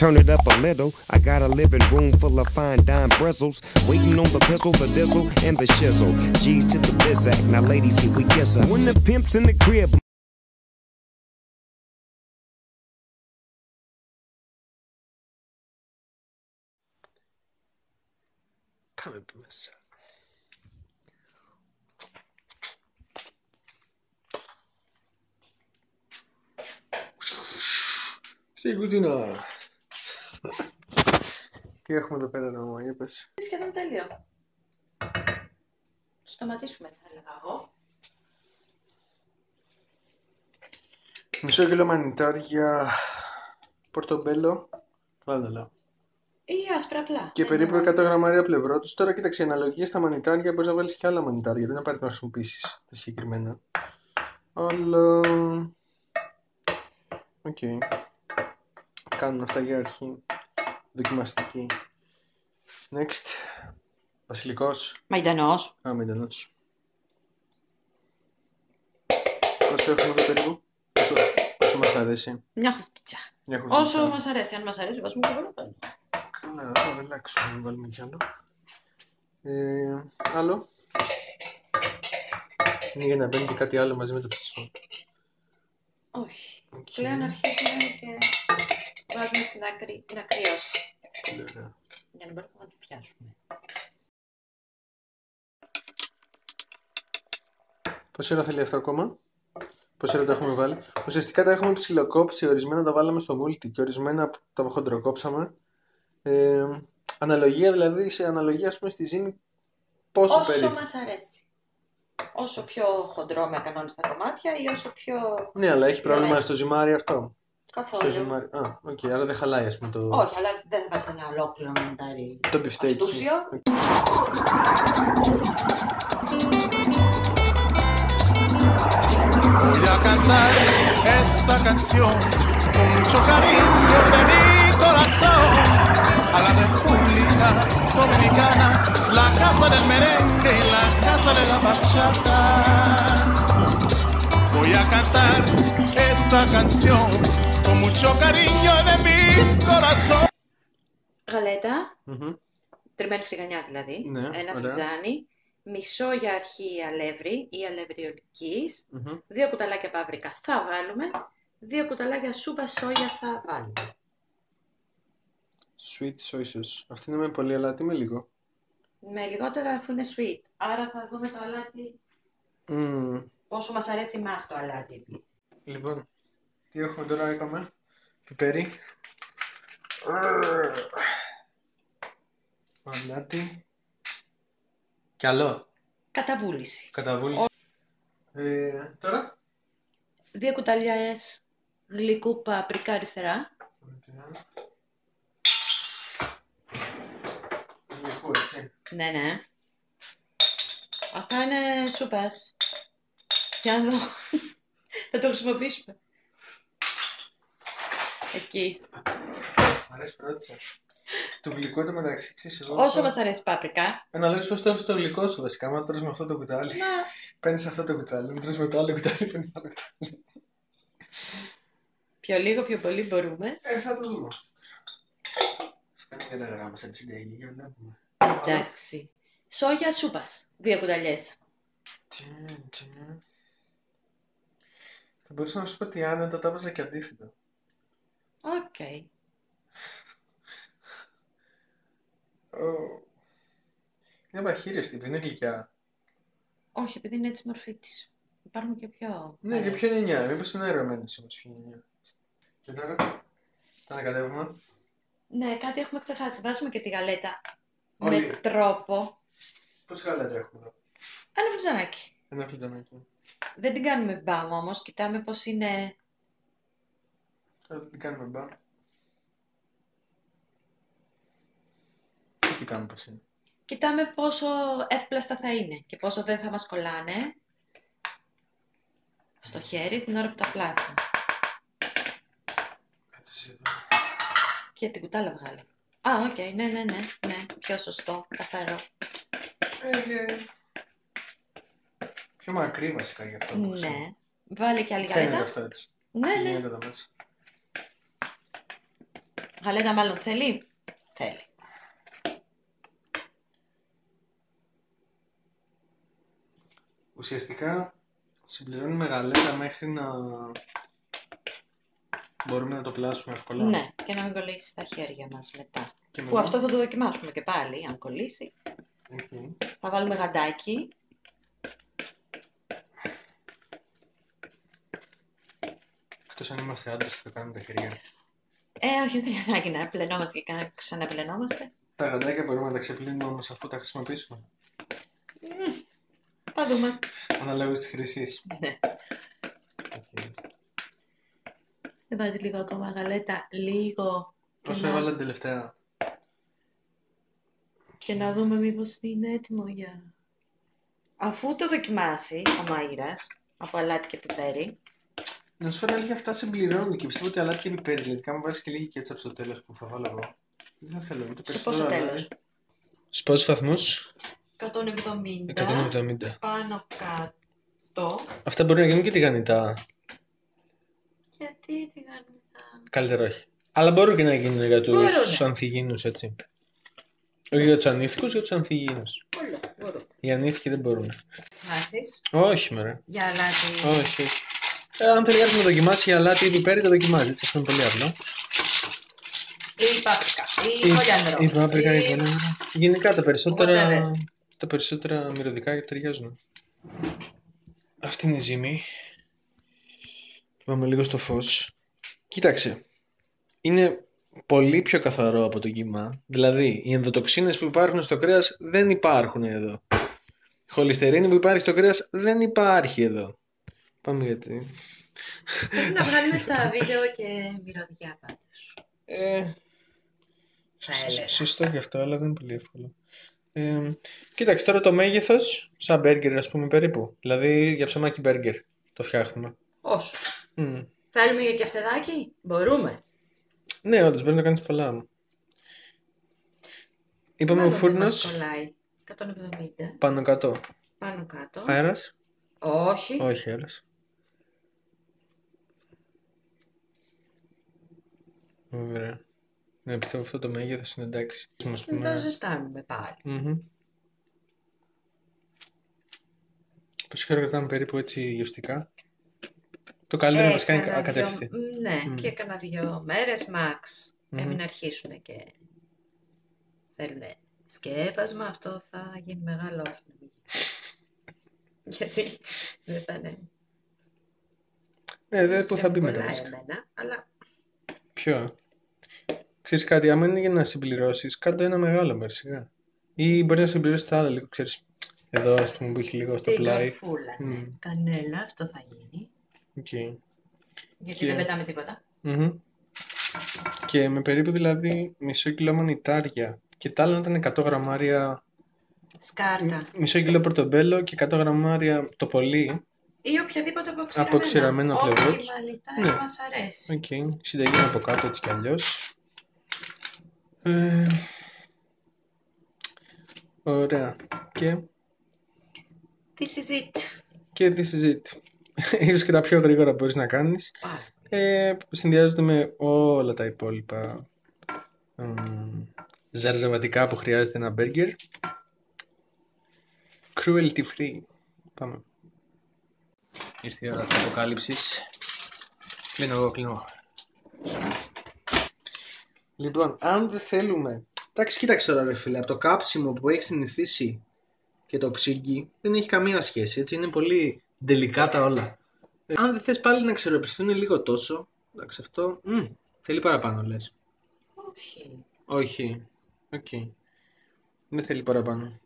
Turn it up a little. I got a living room full of fine dime bristles. Waiting on the pistol, the dizzle, and the shizzle. G's to the biz act. Now, ladies, here we kiss her. When the pimp's in the crib, Come mister. Τι έχουμε εδώ πέρα να μου είπες. Σχεδόν τέλειο. Σταματήσουμε, θα έλεγα εγώ. Μισό κιλό μανιτάρια πορτομπέλο. Καλά τα λέω. Ή άσπρα απλά. Και Δεν περίπου είναι 100 γραμμάρια πλευρό τους. Τώρα κοίταξε, η αναλογία στα μανιτάρια μπορείς να βάλεις και άλλα μανιτάρια. Δεν είναι απαραίτητο να χρησιμοποιήσεις τα συγκεκριμένα. Αλλά. Οκ. Κάνουν αυτά για αρχή. Δοκιμαστική. Next. Βασιλικός. Μαϊντανός. Α, μαϊντανό. Πόσο έχουμε εδώ περίπου; Πόσο, πόσο μας αρέσει; Μια χουφτίτσα. Μια Όσο χουφτίτσα. μας αρέσει. Αν μας αρέσει, βάζουμε και παραπάνω. Καλά, θα ρελάξουμε να βάλουμε κι άλλο. Ε, άλλο. Είναι για να μπαίνει και κάτι άλλο μαζί με το ψήσιμο. Όχι. Οκ. Πλέον αρχίζουμε και βάζουμε στην άκρη να κρυώσει. Πολύ ωραία. Για να μπορούμε να το πιάσουμε. Πόση ώρα θέλει αυτό ακόμα; Πόση ώρα το έχουμε βάλει; Ουσιαστικά τα έχουμε ψηλοκόψει. Ορισμένα τα βάλαμε στο multi και ορισμένα τα χοντροκόψαμε. Ε, αναλογία δηλαδή, σε αναλογία ας πούμε στη ζύμη πόσο Όσο περίπου. μας αρέσει. Όσο πιο χοντρό με κανόνιστα κομμάτια ή όσο πιο Ναι, αλλά έχει πρόβλημα Ναι. στο ζυμάρι αυτό. Στο καθόλου. ζυμάρι. Α, οκ, άρα δεν χαλάει ας πούμε το, Όχι, αλλά δεν θα βάζεις ένα ολόκληρο μαντάρι. το μπιφτέκι. Αυτούσιο. Voy a cantar esta canción con mucho cariño de mi corazón a la República Dominicana, la casa del merengue y la casa de la bachata. Voy a cantar esta canción con mucho cariño de mi corazón. Γαλέτα, Μμμ. τριμμένη φρυγανιά δηλαδή. Ναι, ένα ωραία. πιτζάνι. Μισό για αρχή αλεύρι ή αλεύρι ολικής. Μμμ. Δύο κουταλάκια παύρικα θα βάλουμε. Δύο κουταλάκια σούπα σόγια θα βάλουμε. Sweet soy sauce. Αυτή είναι με πολύ αλάτι με λίγο; Με λιγότερα αφού είναι sweet. Άρα θα δούμε το αλάτι Μμμ. πόσο μας αρέσει εμάς το αλάτι επίσης. Λοιπόν, τι έχουμε τώρα, είπαμε. Πιπέρι. Αλάτι. Κι άλλο. Καταβούληση. Καταβούληση. Ε, τώρα. Δύο κουταλιές γλυκού παπρικά αριστερά. Γλυκού, έτσι. Ναι, ναι. Αυτά είναι σούπας. Για να δω. θα το χρησιμοποιήσουμε. Εκεί. Μ' αρέσει που ρώτησα. Το γλυκό το μεταξύ, ξέρεις εγώ. Όσο μας αρέσει παπρικά. Αναλόγως πώς το έχεις το γλυκό σου βασικά. Αν τρως με αυτό το κουτάλι, Να παίρνεις αυτό το κουτάλι. Αν τρως με το άλλο κουτάλι, παίρνεις το άλλο κουτάλι. πιο λίγο, πιο πολύ μπορούμε. Ε, θα το δούμε. Ας κάνουμε και τα γράμμα σαν τη συνταγή για να βλέπουμε. Εντάξει. Σόγια σούπας. Δύο κουταλιές. Τιν, τιν. Θα μπορούσα να σου πω ότι άνετα τα έβαζα και αντίθετα. Οκ. Ω. Είναι παχύριστη, δεν είναι γλυκιά. Όχι, επειδή είναι έτσι η μορφή της. Υπάρχουν και πιο... Ναι, και ωραίες. πιο νινιά. Μήπως είναι αερωμένες όμως πιο νινιά. Και τώρα, τα ανακατεύουμε. Ναι, κάτι έχουμε ξεχάσει. Βάζουμε και τη γαλέτα Όλοι. με τρόπο. Πώς γαλέτα έχουμε; Εδώ. Ένα φλιτζανάκι. Ένα φλιτζανάκι. Δεν την κάνουμε μπαμ όμως. Κοιτάμε πώς είναι... Τώρα τι κάνουμε μπα. Τι κάνουμε πώς είναι. Κοιτάμε πόσο εύπλαστα θα είναι και πόσο δεν θα μας κολλάνε στο χέρι την ώρα που τα πλάθουμε. Κάτσε εδώ. Και την κουτάλα βγάλε. Α, οκ, ναι, ναι, ναι, ναι, πιο σωστό, καθαρό. Ε, και... Πιο μακρύ βασικά γι' αυτό. όπως είναι. Ναι. Βάλε και άλλη Φαίνεται γαλέτα. αυτό έτσι. Ναι, ναι. Γίνεται εδώ μέσα. Γαλέτα μάλλον θέλει; Θέλει. Ουσιαστικά συμπληρώνουμε γαλέτα μέχρι να μπορούμε να το πλάσουμε εύκολα. Ναι, και να μην κολλήσεις στα χέρια μας μετά. Και Που μετά- αυτό θα το δοκιμάσουμε και πάλι, αν κολλήσει. Οκ. Θα βάλουμε γαντάκι. Εκτός αν είμαστε άντρες και το κάνουμε τα χέρια. Ε, όχι, δεν είναι ανάγκη να πλενόμαστε και να ξαναπλενόμαστε. Τα γαντάκια μπορούμε να τα ξεπλύνουμε όμως αφού τα χρησιμοποιήσουμε. Θα δούμε. Αναλόγως της χρήσης. Ναι. Οκ. Δεν βάζει λίγο ακόμα γαλέτα, λίγο. Και Όσο να- έβαλα την τελευταία; Και να δούμε μήπως είναι έτοιμο για... Αφού το δοκιμάσει ο μάγειρας, από αλάτι και πιπέρι, Να σου πω την αλήθεια, αυτά συμπληρώνουν και πιστεύω ότι αλάτι και πιπέρι. Δηλαδή, άμα βάλεις και λίγη κέτσαπ στο τέλος που θα βάλω εγώ. Δεν θα θέλω. ούτε σε περισσότερο πόσο αλάτι. τέλος. Στου πόσους βαθμούς; 170, 170. πάνω κάτω. Αυτά μπορεί να γίνουν και τηγανιτά. Γιατί τι κάνει τα... Καλύτερα όχι. Αλλά μπορούν και να γίνουν για τους Μπορούνε. ανθυγίνους έτσι. Όχι για τους ανήθικους, για τους ανθυγίνους. Όλα, μπορώ. Οι ανήθικοι δεν μπορούν. Βάσεις Όχι, μωρέ. για αλάτι. Όχι, όχι. Ε, αν θέλει κάποιο να δοκιμάσει για αλάτι ή πιπέρι, το δοκιμάζει. Έτσι, αυτό είναι πολύ απλό. Ή πάπρικα. Ή κολιάνδρο. Η πάπρικα, η ή- κολιάνδρο. Γενικά τα περισσότερα, Whatever. τα περισσότερα μυρωδικά ταιριάζουν. Αυτή είναι η ζύμη. Πάμε λίγο στο φως. Κοίταξε. Είναι πολύ πιο καθαρό από το κύμα. Δηλαδή, οι ενδοτοξίνες που υπάρχουν στο κρέας δεν υπάρχουν εδώ. Η χολυστερίνη που υπάρχει στο κρέας δεν υπάρχει εδώ. Πάμε γιατί. Πρέπει να βγάλουμε στα βίντεο και μυρωδιά πάντως. Ε, Θα Σ- έλεγα. Σωστό και αυτό, αλλά δεν είναι πολύ εύκολο. Ε, κοίταξε τώρα το μέγεθος, σαν μπέργκερ, ας πούμε περίπου. Δηλαδή για ψωμάκι μπέργκερ το φτιάχνουμε. Όσο. Μμ. Θέλουμε για κεφτεδάκι; Μπορούμε. Ναι, όντως μπορεί να κάνεις πολλά. Είπαμε ο Μάλλον δεν φούρνο μας κολλάει. 170. πάνω κάτω. Πάνω κάτω. Αέρας. Όχι. Όχι, αέρας. Ωραία. Ναι, πιστεύω αυτό το μέγεθος είναι εντάξει. Ας Δεν πούμε- το ζεστάνουμε πάλι. Μμμ. Πόση ώρα κρατάμε περίπου έτσι γευστικά; Το καλύτερο είναι να μας κάνει Έκανα δυο- ακατεύθυνση. Ναι, Μμ. και έκανα δύο μέρες max. Μμμ. Ε, μην αρχίσουν και θέλουν σκέπασμα. Αυτό θα γίνει μεγάλο όχι. νομίζω. Γιατί δεν θα είναι. Ναι, δεν που θα μπει μετά. κολλάει βασικά. εμένα, αλλά Ποιο; Ξέρεις κάτι, άμα είναι για να συμπληρώσεις, κάτω ένα μεγάλο μέρος σιγά. Ή μπορεί να συμπληρώσεις τα άλλα λίγο, ξέρεις. Εδώ, ας πούμε, που έχει λίγο στο στην πλάι. κορφούλα. ναι. Μμ. Κανέλα, αυτό θα γίνει. Οκ. Γιατί Και- δεν πετάμε τίποτα. Μμμ. Και με περίπου δηλαδή μισό κιλό μανιτάρια. Και τα άλλα ήταν 100 γραμμάρια, Σκάρτα. μισό κιλό πορτομπέλο και 100 γραμμάρια το πολύ. Ή οποιαδήποτε αποξηραμένο. Αποξηραμένο από Ό,τι πλευρούς. μανιτάρι Ναι. μας αρέσει. Οκ. Συνταγή είναι από κάτω έτσι κι αλλιώς. Ε, ωραία. Και, Τι συζήτη. και τη συζήτηση. Ίσως και τα πιο γρήγορα μπορείς να κάνεις. Πάρα. Ε, συνδυάζονται με όλα τα υπόλοιπα εμ, ζαρζαβατικά που χρειάζεται ένα μπέργκερ. Cruelty free. Πάμε. Ήρθε η ώρα της αποκάλυψης. Κλείνω εγώ, κλείνω. Λοιπόν, αν δεν θέλουμε... Εντάξει, κοίταξε τώρα ρε φίλε, από το κάψιμο που έχει συνηθίσει και το ξύγκι δεν έχει καμία σχέση, έτσι, είναι πολύ τελικά τα όλα. Ε, Αν δεν θες πάλι να ξεροπιστούν λίγο τόσο, εντάξει αυτό, μ, θέλει παραπάνω λες. Όχι. Όχι, οκ. Δεν θέλει παραπάνω.